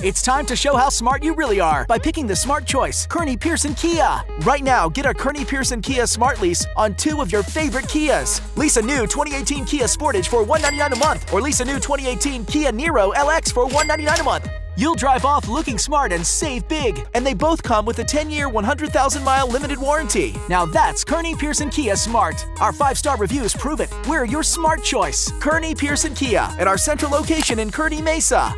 It's time to show how smart you really are by picking the smart choice, Kearny Pearson Kia. Right now, get a Kearny Pearson Kia Smart Lease on two of your favorite Kias. Lease a new 2018 Kia Sportage for $199 a month, or lease a new 2018 Kia Niro LX for $199 a month. You'll drive off looking smart and save big. And they both come with a 10 year, 100,000 mile limited warranty. Now that's Kearny Pearson Kia Smart. Our five star reviews prove it. We're your smart choice. Kearny Pearson Kia at our central location in Kearny Mesa.